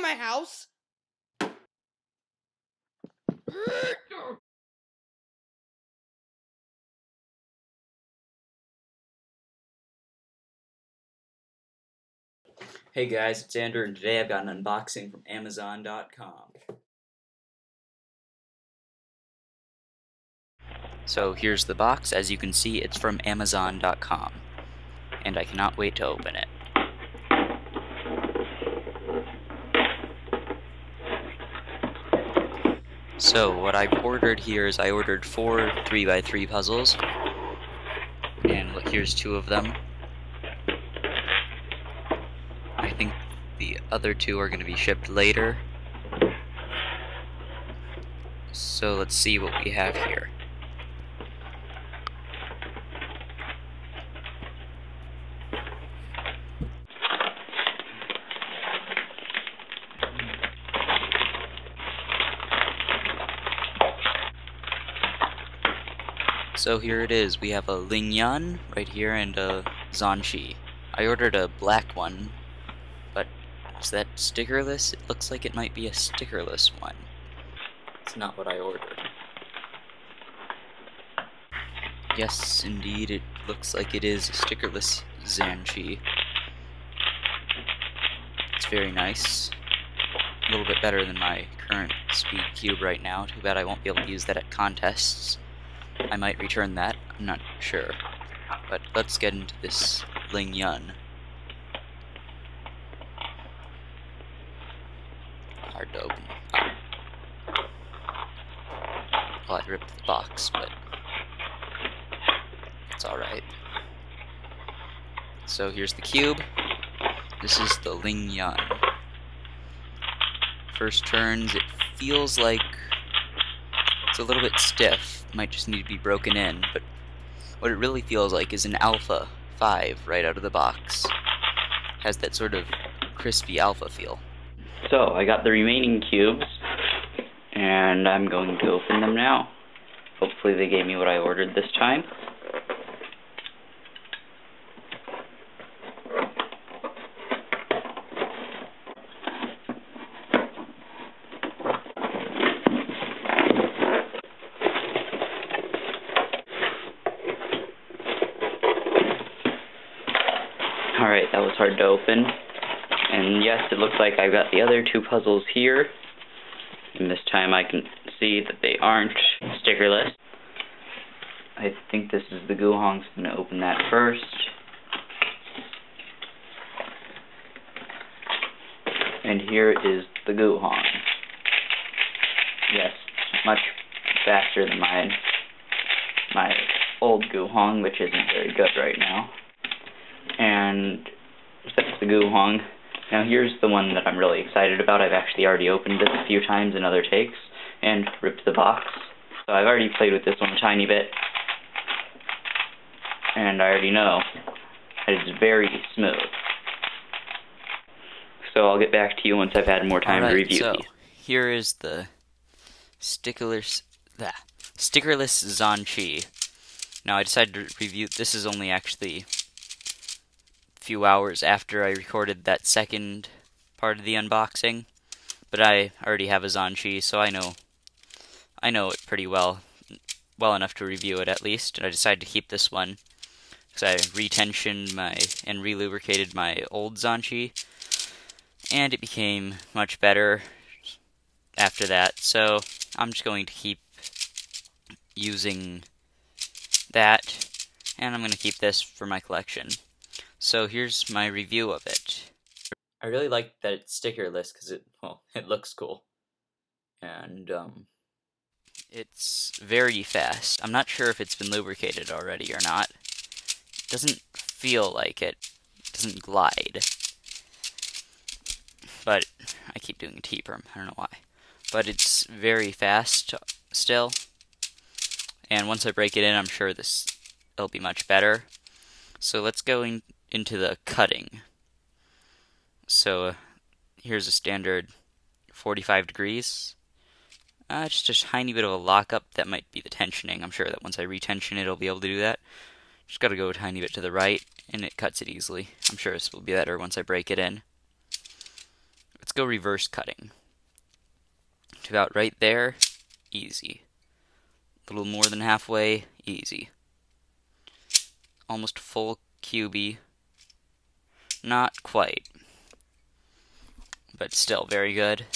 my house. Hey guys, it's Andrew, and today I've got an unboxing from Amazon.com. So here's the box. As you can see, it's from Amazon.com, and I cannot wait to open it. So what I've ordered here is I ordered four 3x3 puzzles, and look, here's two of them. I think the other two are going to be shipped later. So let's see what we have here. So here it is. We have a Ling Yun right here and a Zhanchi. I ordered a black one, but is that stickerless? It looks like it might be a stickerless one. It's not what I ordered. Yes, indeed, it looks like it is a stickerless Zhanchi. It's very nice. A little bit better than my current Speed Cube right now. Too bad I won't be able to use that at contests. I might return that, I'm not sure. But let's get into this Ling Yun. Hard to open. Oh. Well, I ripped the box, but it's alright. So here's the cube. This is the Ling Yun. First turns, it feels like it's a little bit stiff, might just need to be broken in, but what it really feels like is an Alpha 5 right out of the box. Has that sort of crispy Alpha feel. So, I got the remaining cubes, and I'm going to open them now. Hopefully they gave me what I ordered this time. Alright, that was hard to open. And yes, it looks like I've got the other two puzzles here. And this time I can see that they aren't stickerless. I think this is the Guhong, so I'm going to open that first. And here is the Guhong. Yes, much faster than mine. My old Guhong, which isn't very good right now and the Guhong. Now here's the one that I'm really excited about. I've actually already opened this a few times in other takes and ripped the box. So I've already played with this one a tiny bit. And I already know it's very smooth. So I'll get back to you once I've had more time right, to review so these. Here is the stickerless, the stickerless Zhanchi. Now I decided to review. This is only actually few hours after I recorded that second part of the unboxing. But I already have a Zhanchi, so I know I know it pretty well, well enough to review it at least. And I decided to keep this one because I retensioned my and relubricated my old Zhanchi, and it became much better after that. So I'm just going to keep using that, and I'm going to keep this for my collection. So here's my review of it. I really like that it's stickerless because it, well, it looks cool. And, um, it's very fast. I'm not sure if it's been lubricated already or not. It doesn't feel like it. it doesn't glide. But, I keep doing a T-perm, I don't know why. But it's very fast still. And once I break it in, I'm sure this it'll be much better. So let's go in, into the cutting. So uh, here's a standard 45 degrees. Uh, just a tiny bit of a lockup. That might be the tensioning. I'm sure that once I retension it, it'll be able to do that. Just got to go a tiny bit to the right, and it cuts it easily. I'm sure this will be better once I break it in. Let's go reverse cutting. To about right there, easy. A little more than halfway, easy. Almost full cubey. Not quite. But still very good.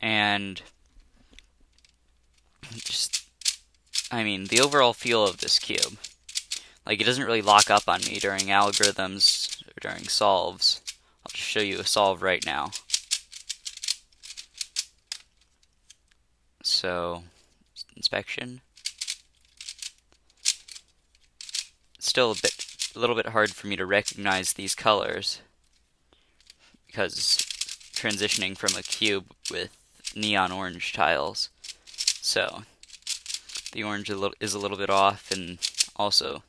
And just, I mean, the overall feel of this cube. Like, it doesn't really lock up on me during algorithms or during solves. I'll just show you a solve right now. So, inspection. Still a bit, a little bit hard for me to recognize these colors because transitioning from a cube with neon orange tiles. So, the orange is a little bit off, and also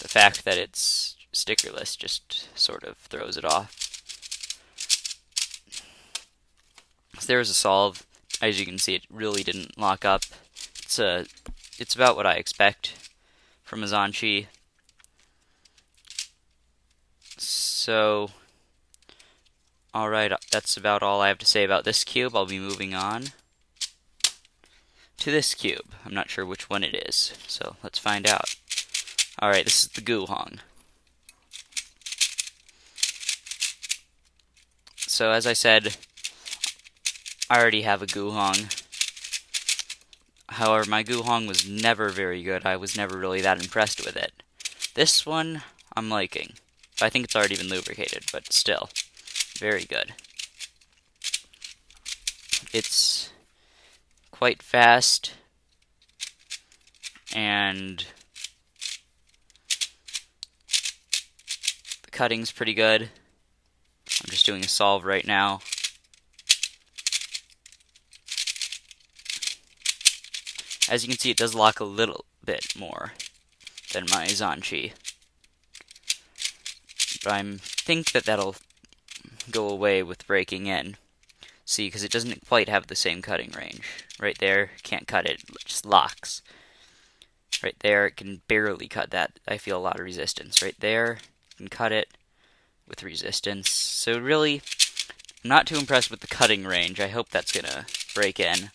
the fact that it's stickerless just sort of throws it off. So a solve. As you can see, it really didn't lock up. It's a, it's about what I expect from a Zhanchi. So, alright, that's about all I have to say about this cube. I'll be moving on to this cube. I'm not sure which one it is, so let's find out. Alright, this is the Guhong. So as I said, I already have a Guhong. However, my Guhong was never very good. I was never really that impressed with it. This one, I'm liking. I think it's already been lubricated, but still, very good. It's quite fast, and the cutting's pretty good. I'm just doing a solve right now. As you can see, it does lock a little bit more than my Zhanchi. But I think that that'll go away with breaking in. See, because it doesn't quite have the same cutting range. Right there, can't cut it, it just locks. Right there, it can barely cut that. I feel a lot of resistance. Right there, can cut it with resistance. So really, I'm not too impressed with the cutting range. I hope that's going to break in.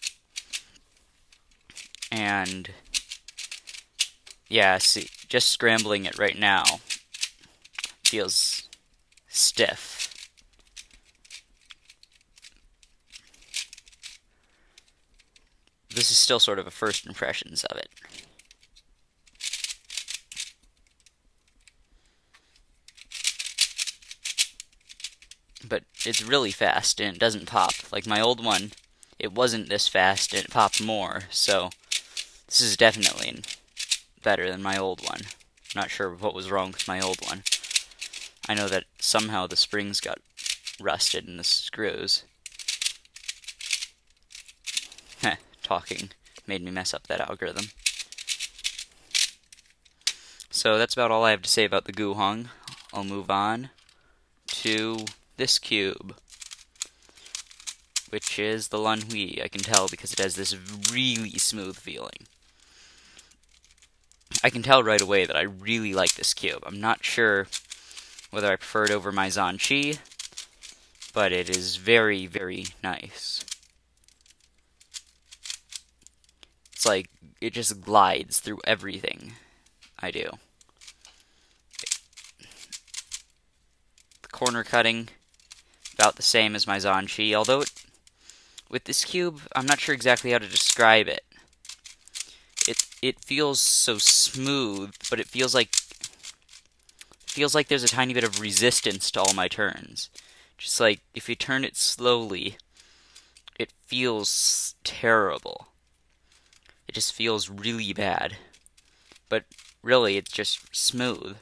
And, yeah, see, just scrambling it right now feels stiff. This is still sort of a first impressions of it. but it's really fast and it doesn't pop. Like my old one, it wasn't this fast and it popped more, so this is definitely better than my old one. Not sure what was wrong with my old one. I know that somehow the springs got rusted in the screws. Talking made me mess up that algorithm. So that's about all I have to say about the Guhong. I'll move on to this cube, which is the Lunhui. I can tell because it has this really smooth feeling. I can tell right away that I really like this cube. I'm not sure whether I prefer it over my Zhanchi, but it is very, very nice. It's like, it just glides through everything I do. The corner cutting about the same as my Zhanchi, although it, with this cube, I'm not sure exactly how to describe it. It it feels so smooth, but it feels like feels like there's a tiny bit of resistance to all my turns. Just like if you turn it slowly, it feels terrible. It just feels really bad. But really, it's just smooth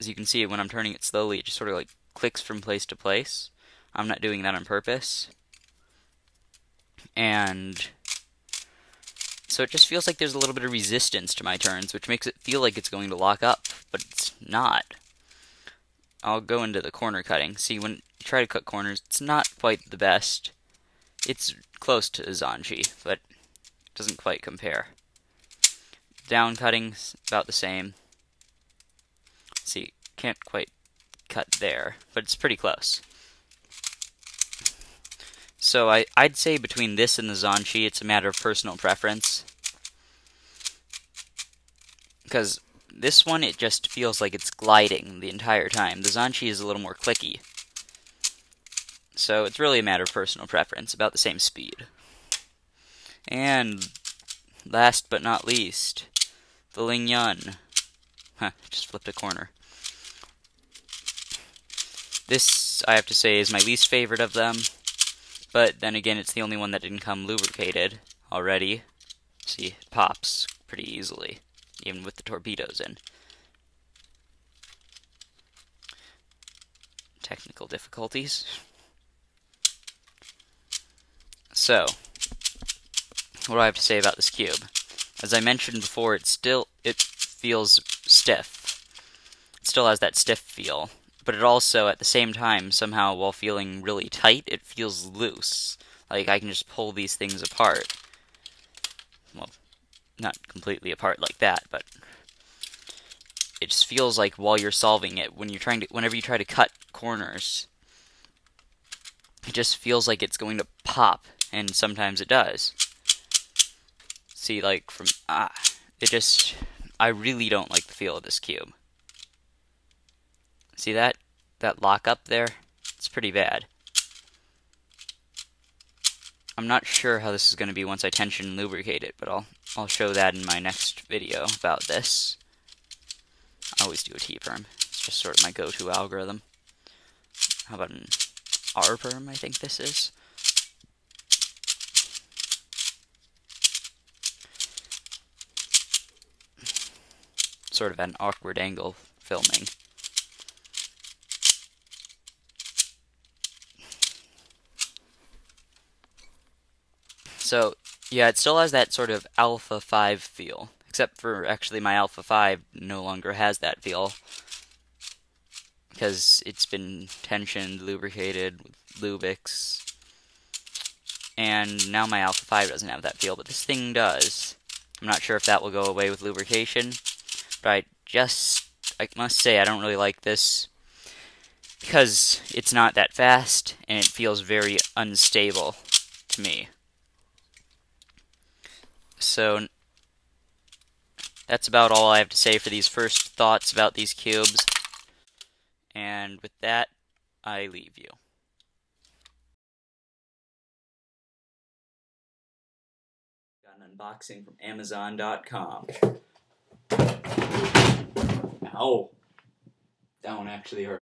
as you can see, when I'm turning it slowly, it just sort of like clicks from place to place. I'm not doing that on purpose. And so it just feels like there's a little bit of resistance to my turns, which makes it feel like it's going to lock up, but it's not. I'll go into the corner cutting. See, when you try to cut corners, it's not quite the best. It's close to Zhanchi, but doesn't quite compare. Down cutting's about the same. See, can't quite cut there, but it's pretty close. So I, I'd say between this and the Zhanchi, it's a matter of personal preference. Because this one, it just feels like it's gliding the entire time. The Zhanchi is a little more clicky. So it's really a matter of personal preference, about the same speed. And last but not least, the Ling Yun. Huh, just flipped a corner. This, I have to say, is my least favorite of them. But then again, it's the only one that didn't come lubricated already. See, it pops pretty easily, even with the torpedoes in. Technical difficulties. So, what do I have to say about this cube? As I mentioned before, it still it feels stiff. It still has that stiff feel, but it also, at the same time, somehow, while feeling really tight, it feels loose. Like I can just pull these things apart. Well, not completely apart like that, but it just feels like while you're solving it, when you're trying to, whenever you try to cut corners, it just feels like it's going to pop, and sometimes it does. See, like from ah, it just, I really don't like the feel of this cube. See that? That lock up there? It's pretty bad. I'm not sure how this is going to be once I tension and lubricate it, but I'll I'll show that in my next video about this. I always do a T-perm. It's just sort of my go-to algorithm. How about an R-perm, I think this is? Sort of an awkward angle filming. So, yeah, it still has that sort of Alpha 5 feel. Except for, actually, my Alpha 5 no longer has that feel. Because it's been tensioned, lubricated with Lubix. And now my Alpha 5 doesn't have that feel, but this thing does. I'm not sure if that will go away with lubrication. But I just, I must say, I don't really like this. Because it's not that fast, and it feels very unstable to me. So that's about all I have to say for these first thoughts about these cubes. And with that, I leave you. Got an unboxing from Amazon.com. Ow. That one actually hurt.